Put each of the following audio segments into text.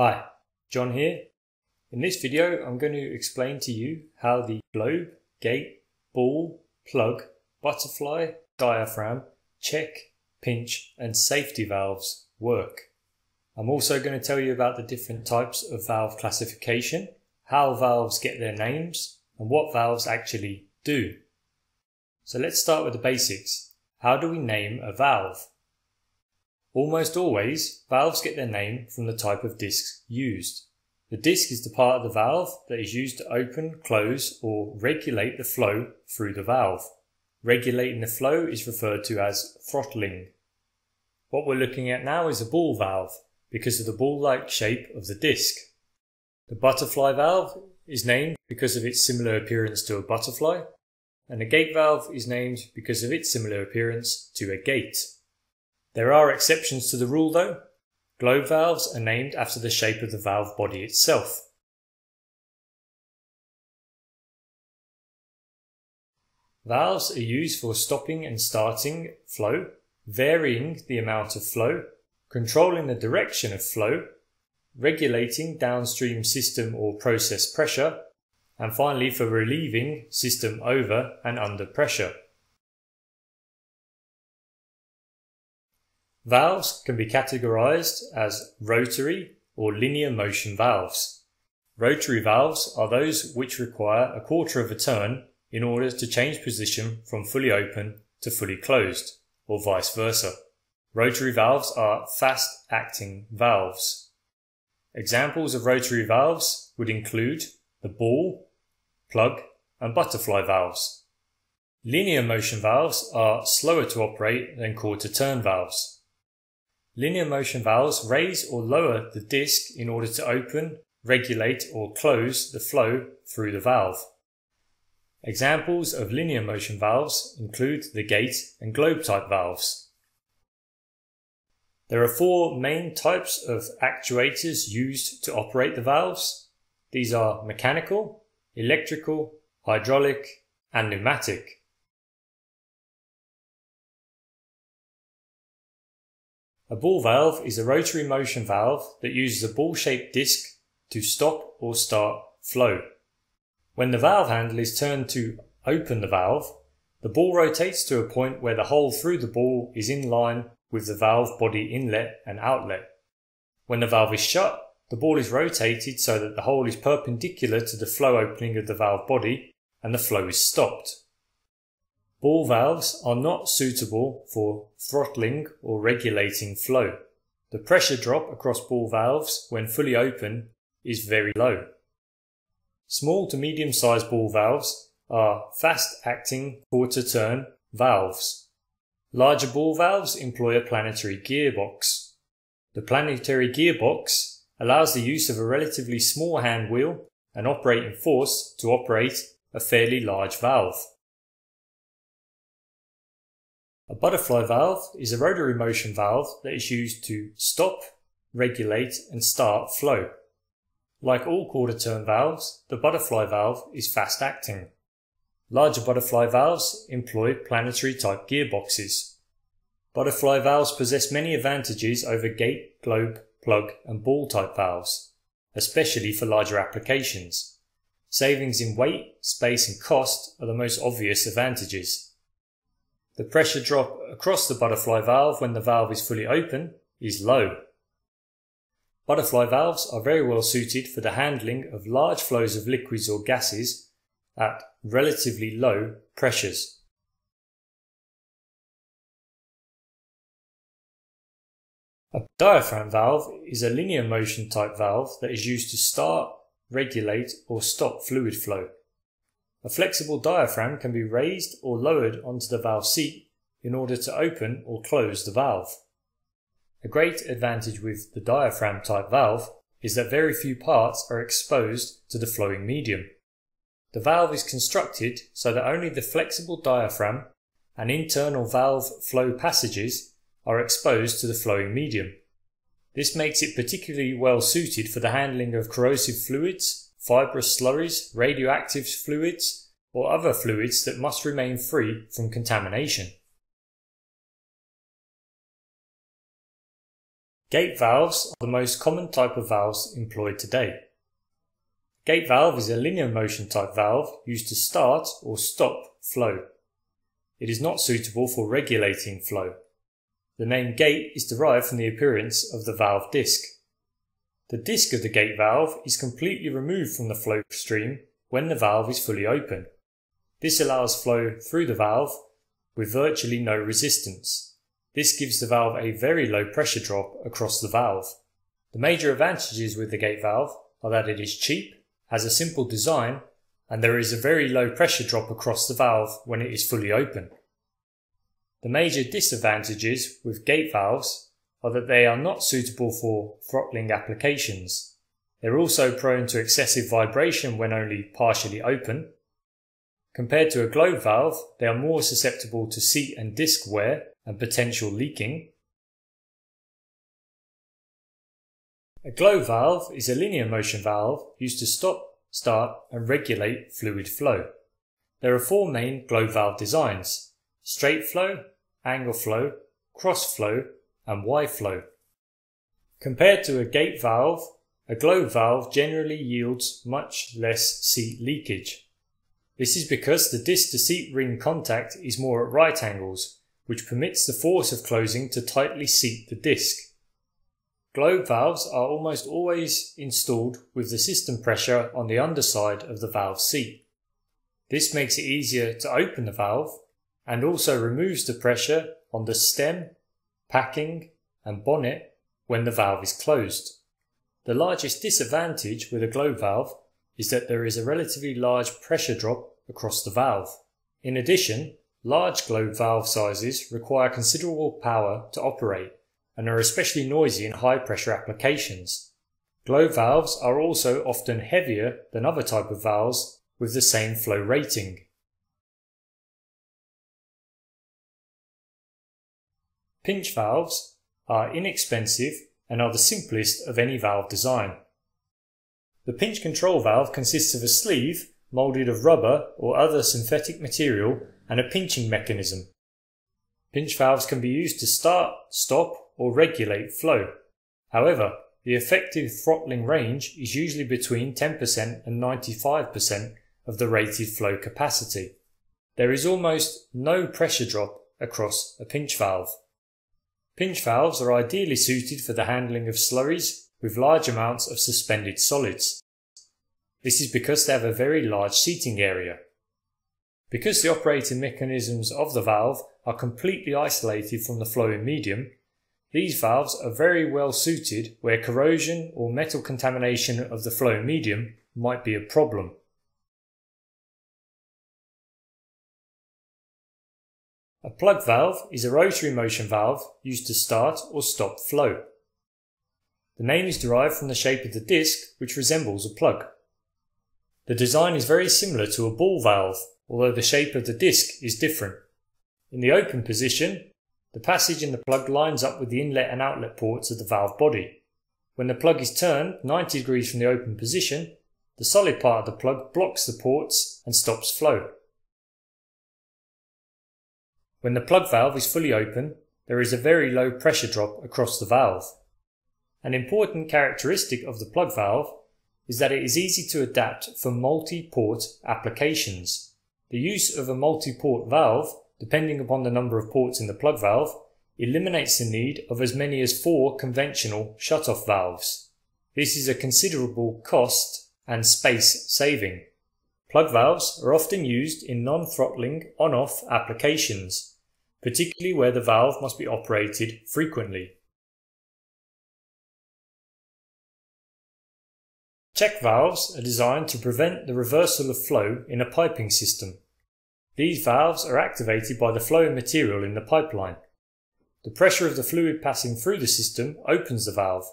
Hi, John here. In this video I'm going to explain to you how the globe, gate, ball, plug, butterfly, diaphragm, check, pinch and safety valves work. I'm also going to tell you about the different types of valve classification, how valves get their names and what valves actually do. So let's start with the basics. How do we name a valve? Almost always, valves get their name from the type of discs used. The disc is the part of the valve that is used to open, close, or regulate the flow through the valve. Regulating the flow is referred to as throttling. What we're looking at now is a ball valve because of the ball-like shape of the disc. The butterfly valve is named because of its similar appearance to a butterfly, and the gate valve is named because of its similar appearance to a gate. There are exceptions to the rule though. Globe valves are named after the shape of the valve body itself. Valves are used for stopping and starting flow, varying the amount of flow, controlling the direction of flow, regulating downstream system or process pressure, and finally for relieving system over and under pressure. Valves can be categorized as rotary or linear motion valves. Rotary valves are those which require a quarter of a turn in order to change position from fully open to fully closed, or vice versa. Rotary valves are fast acting valves. Examples of rotary valves would include the ball, plug, and butterfly valves. Linear motion valves are slower to operate than quarter turn valves. Linear motion valves raise or lower the disc in order to open, regulate or close the flow through the valve. Examples of linear motion valves include the gate and globe type valves. There are four main types of actuators used to operate the valves. These are mechanical, electrical, hydraulic and pneumatic. A ball valve is a rotary motion valve that uses a ball-shaped disc to stop or start flow. When the valve handle is turned to open the valve, the ball rotates to a point where the hole through the ball is in line with the valve body inlet and outlet. When the valve is shut, the ball is rotated so that the hole is perpendicular to the flow opening of the valve body and the flow is stopped. Ball valves are not suitable for throttling or regulating flow. The pressure drop across ball valves when fully open is very low. Small to medium sized ball valves are fast acting quarter turn valves. Larger ball valves employ a planetary gearbox. The planetary gearbox allows the use of a relatively small hand wheel and operating force to operate a fairly large valve. A butterfly valve is a rotary motion valve that is used to stop, regulate and start flow. Like all quarter turn valves, the butterfly valve is fast acting. Larger butterfly valves employ planetary type gearboxes. Butterfly valves possess many advantages over gate, globe, plug and ball type valves, especially for larger applications. Savings in weight, space and cost are the most obvious advantages. The pressure drop across the butterfly valve when the valve is fully open is low. Butterfly valves are very well suited for the handling of large flows of liquids or gases at relatively low pressures. A diaphragm valve is a linear motion type valve that is used to start, regulate or stop fluid flow. A flexible diaphragm can be raised or lowered onto the valve seat in order to open or close the valve. A great advantage with the diaphragm type valve is that very few parts are exposed to the flowing medium. The valve is constructed so that only the flexible diaphragm and internal valve flow passages are exposed to the flowing medium. This makes it particularly well suited for the handling of corrosive fluids fibrous slurries, radioactive fluids, or other fluids that must remain free from contamination. Gate valves are the most common type of valves employed today. Gate valve is a linear motion type valve used to start or stop flow. It is not suitable for regulating flow. The name gate is derived from the appearance of the valve disc. The disc of the gate valve is completely removed from the flow stream when the valve is fully open. This allows flow through the valve with virtually no resistance. This gives the valve a very low pressure drop across the valve. The major advantages with the gate valve are that it is cheap, has a simple design, and there is a very low pressure drop across the valve when it is fully open. The major disadvantages with gate valves are that they are not suitable for throttling applications. They're also prone to excessive vibration when only partially open. Compared to a globe valve, they are more susceptible to seat and disc wear and potential leaking. A globe valve is a linear motion valve used to stop, start and regulate fluid flow. There are four main globe valve designs, straight flow, angle flow, cross flow and Y flow. Compared to a gate valve, a globe valve generally yields much less seat leakage. This is because the disc to seat ring contact is more at right angles, which permits the force of closing to tightly seat the disc. Globe valves are almost always installed with the system pressure on the underside of the valve seat. This makes it easier to open the valve and also removes the pressure on the stem, packing and bonnet when the valve is closed. The largest disadvantage with a globe valve is that there is a relatively large pressure drop across the valve. In addition, large globe valve sizes require considerable power to operate and are especially noisy in high pressure applications. Globe valves are also often heavier than other type of valves with the same flow rating. Pinch valves are inexpensive and are the simplest of any valve design. The pinch control valve consists of a sleeve molded of rubber or other synthetic material and a pinching mechanism. Pinch valves can be used to start, stop or regulate flow. However, the effective throttling range is usually between 10% and 95% of the rated flow capacity. There is almost no pressure drop across a pinch valve. Pinch valves are ideally suited for the handling of slurries with large amounts of suspended solids. This is because they have a very large seating area. Because the operating mechanisms of the valve are completely isolated from the flowing medium, these valves are very well suited where corrosion or metal contamination of the flowing medium might be a problem. A plug valve is a rotary motion valve used to start or stop flow. The name is derived from the shape of the disc which resembles a plug. The design is very similar to a ball valve, although the shape of the disc is different. In the open position, the passage in the plug lines up with the inlet and outlet ports of the valve body. When the plug is turned 90 degrees from the open position, the solid part of the plug blocks the ports and stops flow. When the plug valve is fully open, there is a very low pressure drop across the valve. An important characteristic of the plug valve is that it is easy to adapt for multi-port applications. The use of a multi-port valve, depending upon the number of ports in the plug valve, eliminates the need of as many as four conventional shut-off valves. This is a considerable cost and space saving. Plug valves are often used in non-throttling on-off applications, particularly where the valve must be operated frequently. Check valves are designed to prevent the reversal of flow in a piping system. These valves are activated by the flowing material in the pipeline. The pressure of the fluid passing through the system opens the valve,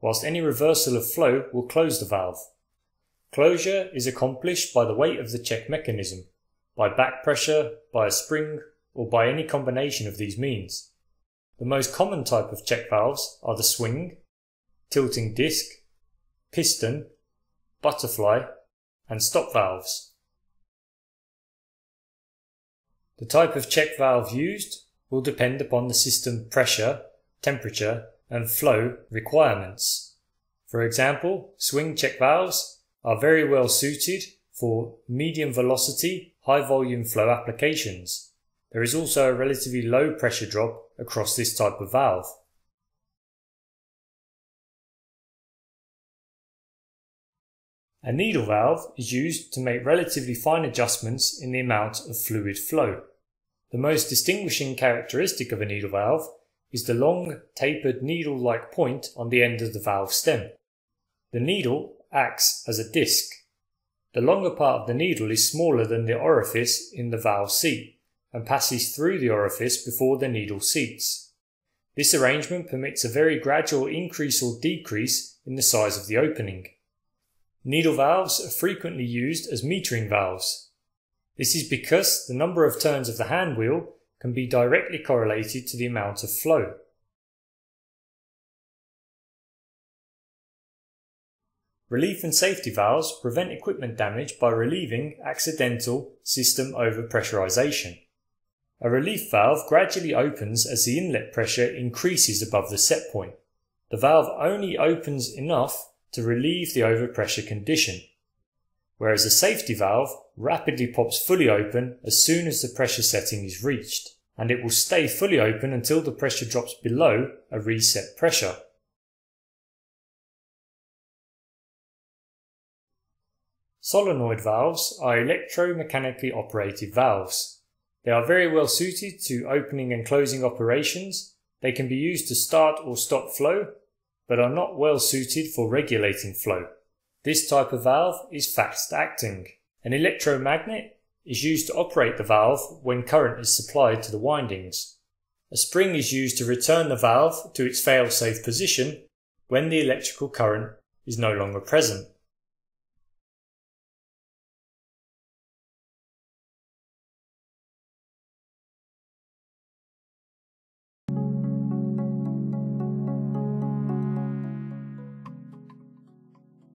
whilst any reversal of flow will close the valve. Closure is accomplished by the weight of the check mechanism, by back pressure, by a spring, or by any combination of these means. The most common type of check valves are the swing, tilting disc, piston, butterfly, and stop valves. The type of check valve used will depend upon the system pressure, temperature, and flow requirements. For example, swing check valves are very well suited for medium velocity, high volume flow applications. There is also a relatively low pressure drop across this type of valve. A needle valve is used to make relatively fine adjustments in the amount of fluid flow. The most distinguishing characteristic of a needle valve is the long, tapered needle-like point on the end of the valve stem. The needle acts as a disc. The longer part of the needle is smaller than the orifice in the valve seat and passes through the orifice before the needle seats. This arrangement permits a very gradual increase or decrease in the size of the opening. Needle valves are frequently used as metering valves. This is because the number of turns of the hand wheel can be directly correlated to the amount of flow. Relief and safety valves prevent equipment damage by relieving accidental system overpressurization. A relief valve gradually opens as the inlet pressure increases above the set point. The valve only opens enough to relieve the overpressure condition, whereas a safety valve rapidly pops fully open as soon as the pressure setting is reached, and it will stay fully open until the pressure drops below a reset pressure. Solenoid valves are electromechanically operated valves. They are very well suited to opening and closing operations. They can be used to start or stop flow but are not well suited for regulating flow. This type of valve is fast acting. An electromagnet is used to operate the valve when current is supplied to the windings. A spring is used to return the valve to its fail-safe position when the electrical current is no longer present.